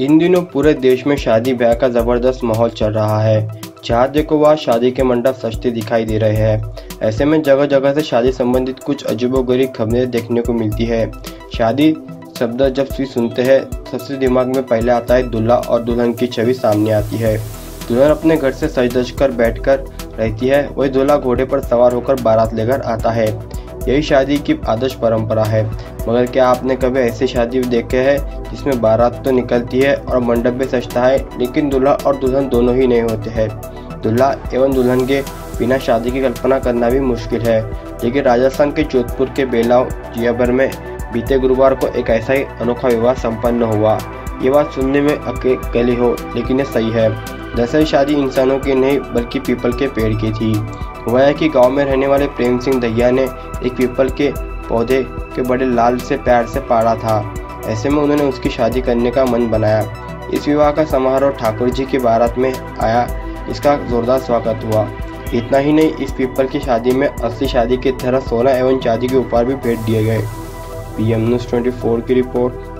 इन दिनों पूरे देश में शादी ब्याह का ज़बरदस्त माहौल चल रहा है। जहाँ देखो वहाँ शादी के मंडप सस्ते दिखाई दे रहे हैं। ऐसे में जगह जगह से शादी संबंधित कुछ अजीबोगरीब खबरें देखने को मिलती है। शादी शब्द जब भी सुनते हैं, सबसे दिमाग में पहले आता है दूल्हा और दुल्हन की छवि सामने आती है। दुल्हन अपने घर से सज धज कर बैठ कर रहती है, वही दूल्हा घोड़े पर सवार होकर बारात लेकर आता है। यही शादी की आदर्श परंपरा है। मगर क्या आपने कभी ऐसी शादी देखे हैं जिसमें बारात तो निकलती है और मंडप भी सजता है, लेकिन दूल्हा और दुल्हन दोनों ही नहीं होते हैं? दूल्हा एवं दुल्हन के बिना शादी की कल्पना करना भी मुश्किल है। लेकिन राजस्थान के जोधपुर के बेलाव जियाभर में बीते गुरुवार को एक ऐसा ही अनोखा विवाह संपन्न हुआ। ये बात सुनने में अकेली हो, लेकिन ये सही है। दरअसल शादी इंसानों की नहीं, बल्कि पीपल के पेड़ की थी। हुआ है कि गाँव में रहने वाले प्रेम सिंह दहिया ने एक पीपल के पौधे के बड़े लाल से, प्यार से पाड़ा था। ऐसे में उन्होंने उसकी शादी करने का मन बनाया। इस विवाह का समारोह ठाकुर जी की बारात में आया। इसका जोरदार स्वागत हुआ। इतना ही नहीं, इस पीपल की शादी में असली शादी की तरह सोना एवं चांदी के उपहार भी भेंट दिए गए। पी एम न्यूज़ ट्वेंटी की रिपोर्ट।